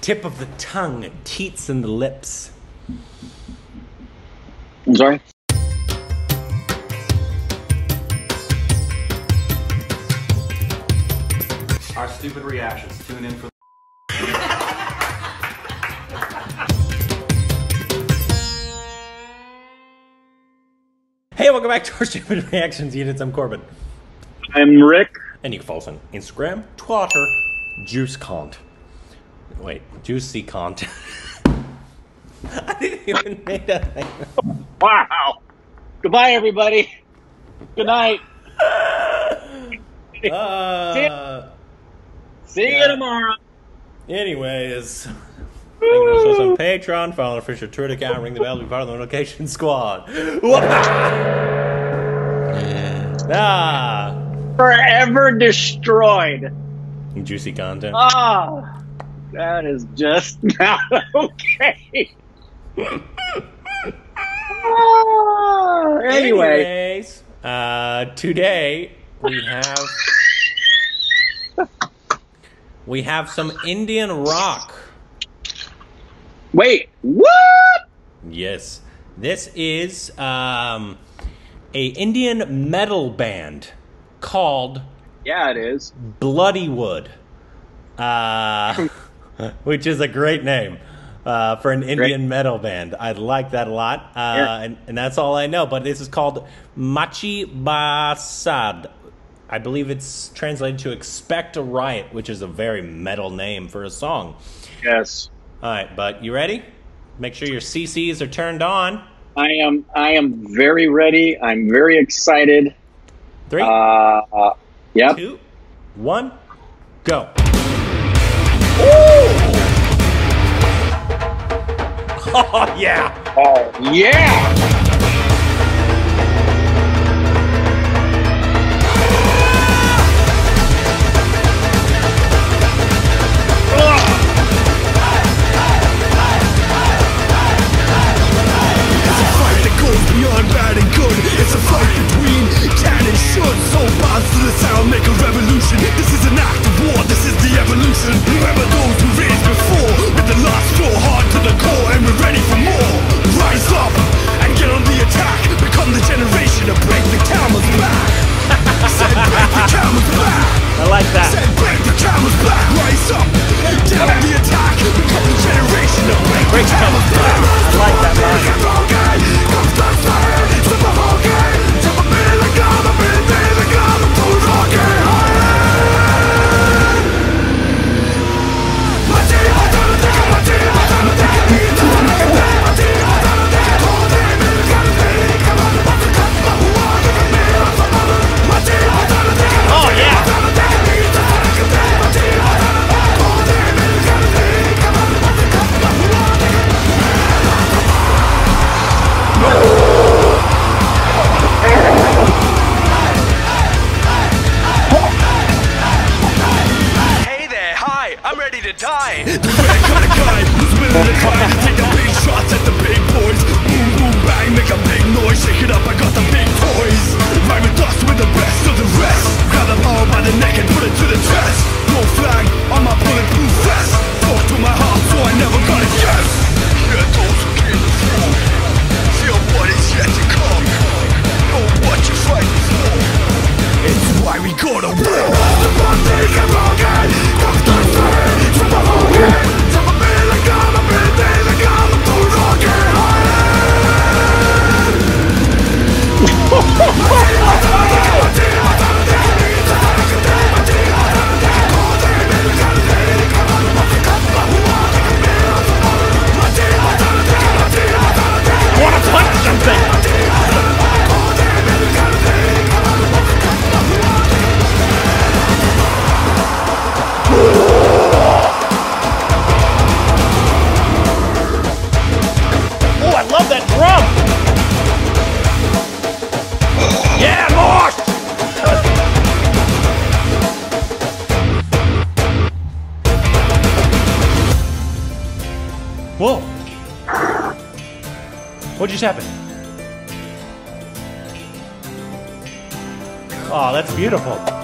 tip of the tongue, teats in the lips. I'm sorry. Our stupid reactions. Tune in for. Hey, welcome back to our stupid reactions units. I'm Korbin. I'm Rick. And you can follow us on Instagram, Twitter, Juice Cont. Wait, Juicy content. I didn't even make that thing. Wow. Goodbye, everybody. Good night. Uh, See Yeah. you tomorrow. anyways, thank you to us on Patreon, follow our official Twitter account, ring the bell to be part of the notification squad. Ah, Forever destroyed. juicy content. Ah, that is just not okay. Ah, anyway, Anyways, uh, today we have we have some Indian rock. wait, what? Yes, this is um, a Indian metal band called Yeah, it is. Bloodywood, uh, which is a great name. Uh, for an Indian metal band, I like that a lot, uh, Yeah. and, and that's all I know. But this is called Machi Bhasad. I believe it's translated to "Expect a Riot," which is a very metal name for a song. Yes, All right, but you ready? Make sure your CCs are turned on. I am. I am very ready. I'm very excited. Three, Uh, uh yep. two, one, go. Oh yeah! Oh yeah. Just happened? Oh, that's beautiful.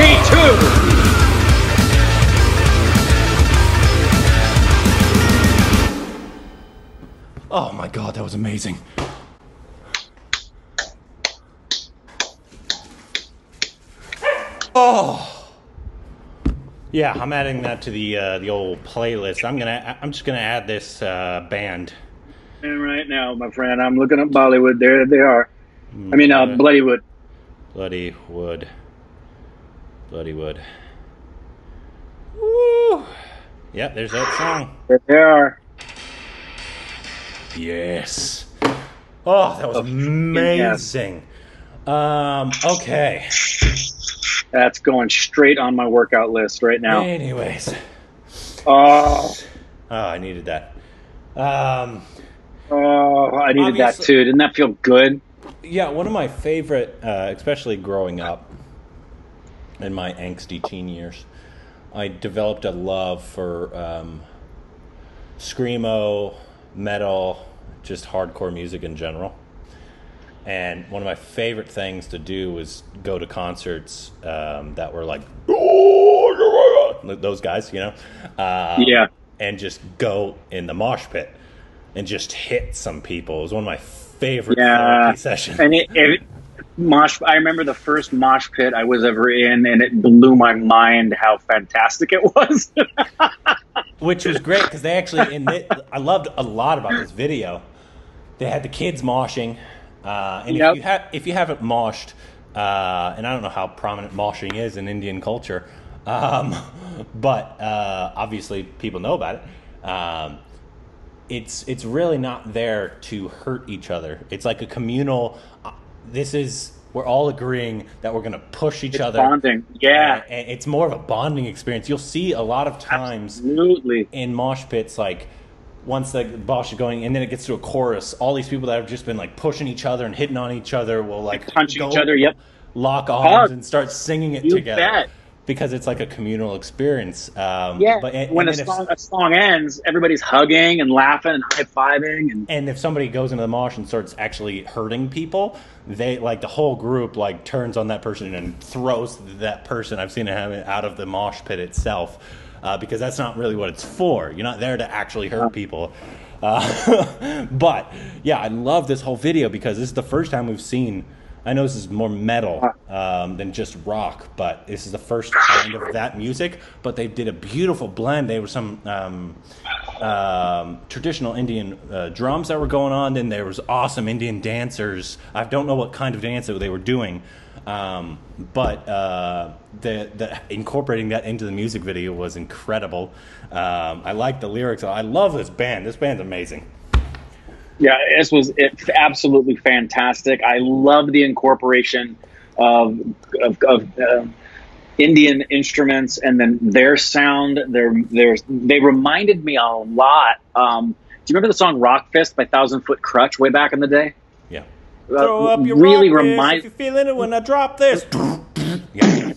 Me too. Oh my god, that was amazing. Oh. Yeah, I'm adding that to the uh, the old playlist. I'm gonna I'm just gonna add this uh, band. And right now, my friend, I'm looking at Bollywood. There they are. I mean, uh, Bloodywood. Bloodywood. Bloody wood. Woo! Yep, there's that song. There they are. Yes. Oh, that was amazing. Um, okay. That's going straight on my workout list right now. Anyways. Oh, Oh, I needed that. Um, oh, I needed that too. Didn't that feel good? yeah, one of my favorite, uh, especially growing up in my angsty teen years, I developed a love for um, screamo, metal, just hardcore music in general. And one of my favorite things to do was go to concerts um, that were like those guys, you know, uh, Yeah. and just go in the mosh pit and just hit some people. It was one of my favorite Yeah. sessions. And it, it mosh. I remember the first mosh pit I was ever in, and it blew my mind how fantastic it was. which was great because they actually in it, I loved a lot about this video. They had the kids moshing, uh, and Yep. if you have if you haven't moshed, uh, and I don't know how prominent moshing is in Indian culture, um, but uh, obviously people know about it. Um, it's it's really not there to hurt each other. It's like a communal. This is we're all agreeing that we're going to push each It's other. bonding. Yeah. and it's more of a bonding experience. You'll see a lot of times Absolutely. in mosh pits, like once the boss is going, and then it gets to a chorus, all these people that have just been like pushing each other and hitting on each other will like punch each other, yep. lock arms Hug. and start singing it You together bet. Because it's like a communal experience. Um, Yeah. but and, when a and if- song, a song ends, everybody's hugging and laughing and high fiving, and and if somebody goes into the mosh and starts actually hurting people, they like the whole group like turns on that person and throws that person. I've seen it happen out of the mosh pit itself uh, because that's not really what it's for. You're not there to actually hurt people. Uh, but yeah, I love this whole video because this is the first time we've seen. I know this is more metal um, than just rock, but this is the first kind of that music. But they did a beautiful blend. They were some um, um, traditional Indian uh, drums that were going on. Then there was awesome Indian dancers. I don't know what kind of dance that they were doing, um, but uh, the, the incorporating that into the music video was incredible. Um, I like the lyrics. I love this band. This band's amazing. Yeah, this was absolutely fantastic. I love the incorporation of of, of uh, Indian instruments and then their sound. Their their they reminded me a lot. Um, do you remember the song "Rawkfist" by Thousand Foot Krutch way back in the day? Yeah. Uh, Throw up your really rock fist remind if you're feeling it when I drop this. yeah.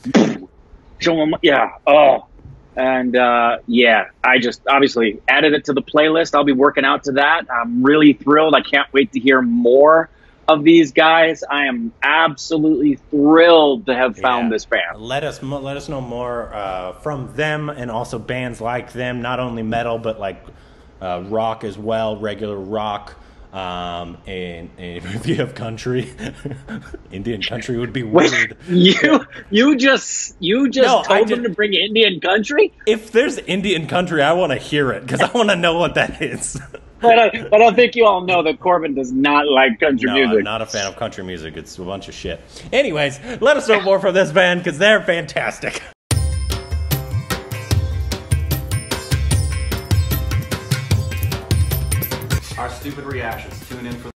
show 'em- yeah. Oh, and uh, yeah, I just obviously added it to the playlist. I'll be working out to that. I'm really thrilled. I can't wait to hear more of these guys. I am absolutely thrilled to have found Yeah. this band. Let us let us know more uh, from them and also bands like them. Not only metal, but like uh, rock as well, regular rock. Um, and, and if you have country, Indian country would be Wait, weird. you you just you just No, told them to bring Indian country, If there's Indian country, I want to hear it because I want to know what that is. but I, but I think you all know that Korbin does not like country No, music. I'm not a fan of country music. It's a bunch of shit. Anyways, let us know more from this band because they're fantastic. Stupid reactions. Tune in for